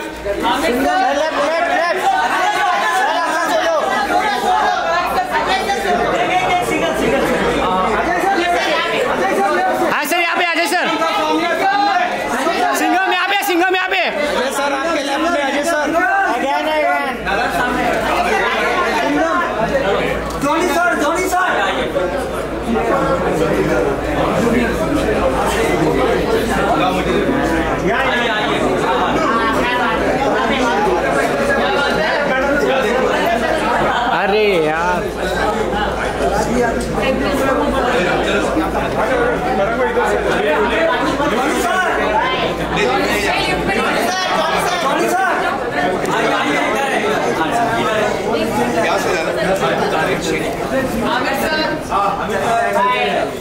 left. Aamir sir Aamir sir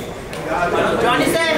Johnny sir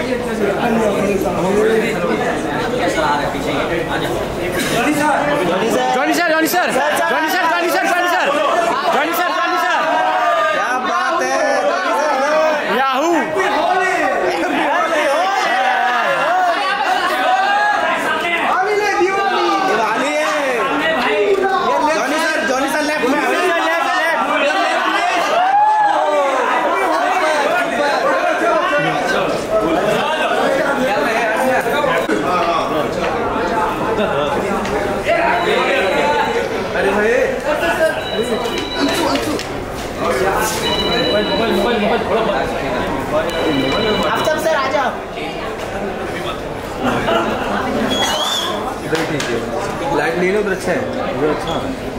अफसर sir आ जाओ इधर ठीक है लाइट ले लो उधर अच्छा है उधर अच्छा है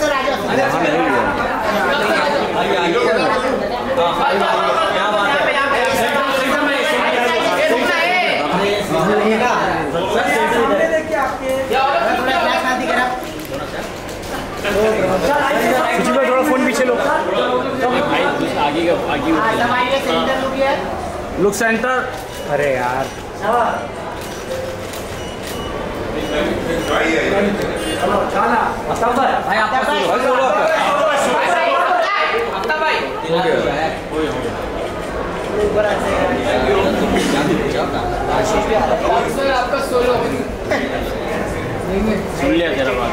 सर आ जाओ थोड़ा फ़ोन पीछे लो। आगे का आगे लुक सेंटर अरे यार। भाई है आपका सुन लिया जरा बात।